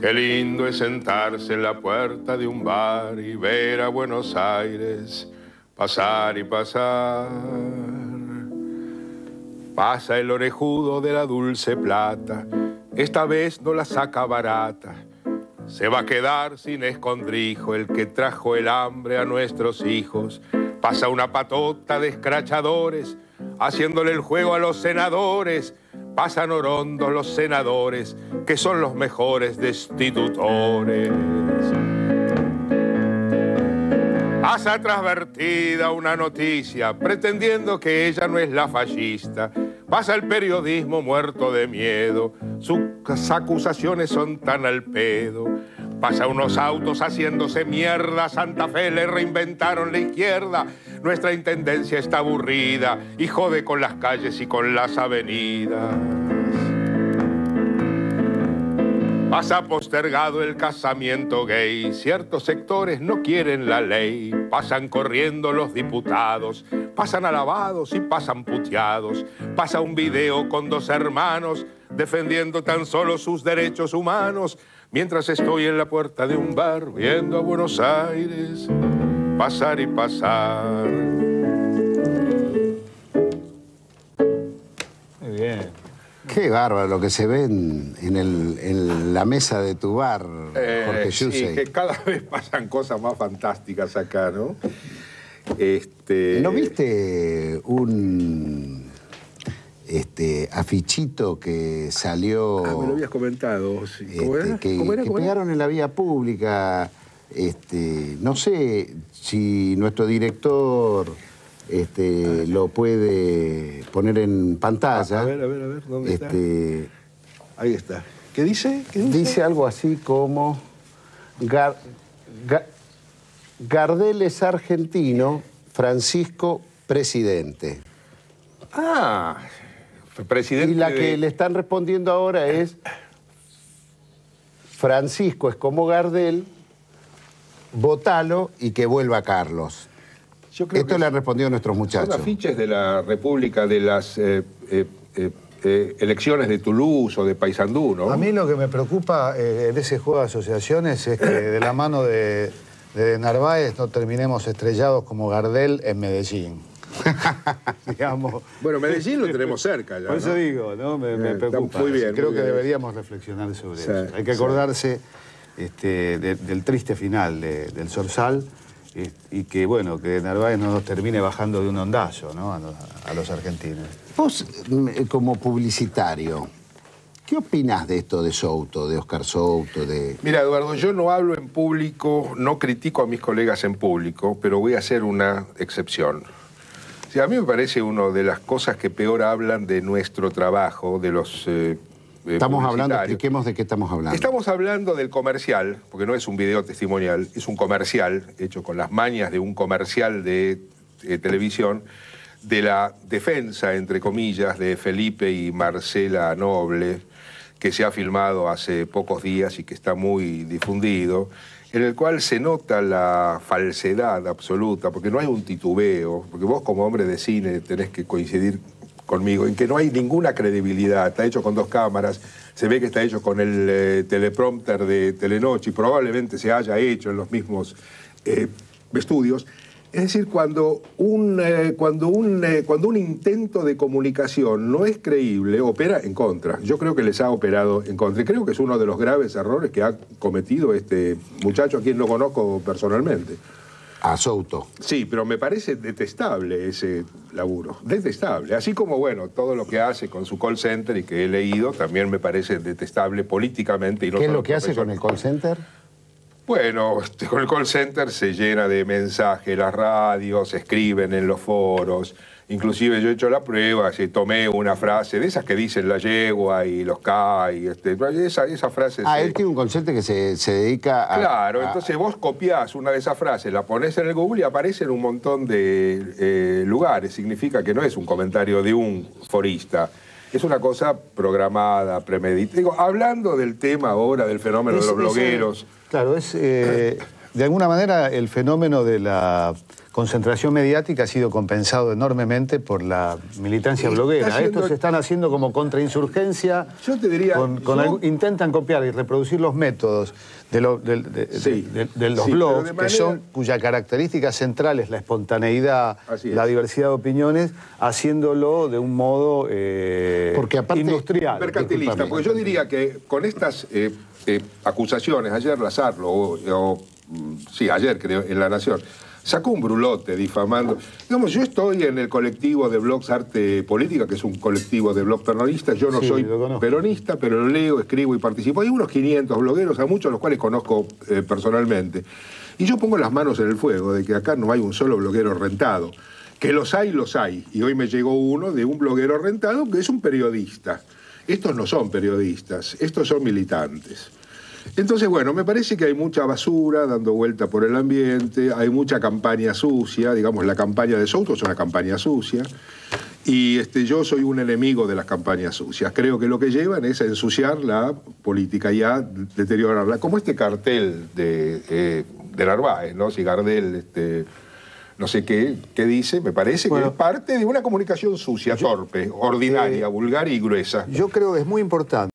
Qué lindo es sentarse en la puerta de un bar y ver a Buenos Aires pasar y pasar. Pasa el orejudo de la dulce plata, esta vez no la saca barata. Se va a quedar sin escondrijo el que trajo el hambre a nuestros hijos. Pasa una patota de escrachadores, haciéndole el juego a los senadores pasan orondos los senadores, que son los mejores destitutores. Pasa trasvertida una noticia, pretendiendo que ella no es la fascista. Pasa el periodismo muerto de miedo, sus acusaciones son tan al pedo. Pasa unos autos haciéndose mierda, Santa Fe le reinventaron la izquierda. Nuestra intendencia está aburrida y jode con las calles y con las avenidas. Pasa postergado el casamiento gay, ciertos sectores no quieren la ley, pasan corriendo los diputados, pasan alabados y pasan puteados, pasa un video con dos hermanos defendiendo tan solo sus derechos humanos, mientras estoy en la puerta de un bar viendo a Buenos Aires pasar y pasar. Muy bien. Qué bárbaro lo que se ve en, en el- en la mesa de tu bar, Eh, Jorge sí, Yusey. que cada vez pasan cosas más fantásticas acá, ¿no? Este, ¿No viste un este, afichito que salió Ah, me lo habías comentado. sí. ¿Cómo este, era? que, ¿Cómo era? que ¿Cómo era? pegaron en la vía pública? Este, no sé si nuestro director este, lo puede poner en pantalla. A ver, a ver, a ver, ¿dónde está? Este, Ahí está. ¿Qué dice? ¿Qué dice? Dice algo así como Gar- Ga- Gardel es argentino, Francisco presidente. Ah, presidente Y la de- que le están respondiendo ahora es Francisco es como Gardel, votalo y que vuelva Carlos. Yo creo Esto que le han respondido nuestros Son muchachos. afiches de la República de las eh, eh, eh, eh, elecciones de Toulouse o de Paysandú, ¿no? A mí lo que me preocupa eh, en ese juego de asociaciones es que de la mano de, de Narváez no terminemos estrellados como Gardel en Medellín. Digamos. Bueno, Medellín lo tenemos cerca ya, Por eso ¿no? digo, ¿no? Me, preocupa. muy bien, Creo muy que bien. deberíamos reflexionar sobre Sí, eso. Hay que sí. Este, de- del triste final de- del Sorsal eh, y que, bueno, que Narváez no nos termine bajando de un ondazo, ¿no? A, los- a los argentinos. Vos, mm, como publicitario, ¿qué opinás de esto de Souto, de Oscar Souto, de... Mira, Eduardo, yo no hablo en público, no critico a mis colegas en público, pero voy a hacer una excepción. O sea, a mí me parece una de las cosas que peor hablan de nuestro trabajo, de los... eh, eh, Estamos hablando, expliquemos de qué estamos hablando. Estamos hablando del comercial, porque no es un video testimonial, es un comercial hecho con las mañas de un comercial de eh, televisión, de la defensa, entre comillas, de Felipe y Marcela Noble, que se ha filmado hace pocos días y que está muy difundido, en el cual se nota la falsedad absoluta, porque no hay un titubeo, porque vos como hombre de cine tenés que coincidir conmigo, en que no hay ninguna credibilidad. Está hecho con dos cámaras, se ve que está hecho con el eh, teleprompter de Telenoche y probablemente se haya hecho en los mismos eh, estudios. Es decir, cuando un, eh, cuando, un, cuando un intento de comunicación no es creíble, opera en contra. Yo creo que les ha operado en contra. Y creo que es uno de los graves errores que ha cometido este muchacho, a quien no conozco personalmente. A Souto. Sí, pero me parece detestable ese laburo, detestable. Así como, bueno, todo lo que hace con su call center y que he leído también me parece detestable políticamente. Y no ¿Qué es lo que hace con el call center? Bueno, este, con el call center se llena de mensajes, las radios, se escriben en los foros. Inclusive yo he hecho la prueba, si tomé una frase de esas que dicen la yegua y los K, y este, esa, esa frase... Ah, se- él tiene un call center que se, se dedica a... Claro, a- entonces vos copiás una de esas frases, la pones en el Google y aparece en un montón de eh, lugares. Significa que no es un comentario de un forista. Es una cosa programada, premeditada. Digo, hablando del tema ahora, del fenómeno Es- de los es, blogueros. Claro, es eh, de alguna manera el fenómeno de la concentración mediática ha sido compensado enormemente por la militancia bloguera. haciendo- Estos se están haciendo como contrainsurgencia. Yo te diría, con- con yo- algún- intentan copiar y reproducir los métodos de, lo- de- de- de- Sí. de- de los Sí, blogs, de que son, cuya característica central es la espontaneidad, es. la diversidad de opiniones, haciéndolo de un modo eh, Porque aparte- industrial. mercantilista, porque yo diría que con estas eh, eh, acusaciones, ayer Lazarlo, o, o, mm, sí, ayer creo, en La Nación, sacó un brulote difamando. Digamos, yo estoy en el colectivo de blogs Arte Política, que es un colectivo de blogs peronistas, yo no Sí, soy peronista, pero lo leo, escribo y participo. Hay unos 500 blogueros, a muchos de los cuales conozco eh, personalmente. Y yo pongo las manos en el fuego de que acá no hay un solo bloguero rentado. Que los hay, los hay. Y hoy me llegó uno de un bloguero rentado que es un periodista. Estos no son periodistas, estos son militantes. Entonces, bueno, me parece que hay mucha basura dando vuelta por el ambiente, hay mucha campaña sucia, digamos, la campaña de Souto es una campaña sucia, y este, yo soy un enemigo de las campañas sucias. Creo que lo que llevan es a ensuciar la política y a deteriorarla, como este cartel de, eh, de Narváez, ¿no? Si Gardel, este, no sé qué, qué dice, me parece Bueno. que es parte de una comunicación sucia, torpe, ordinaria, vulgar y gruesa. Yo creo que es muy importante.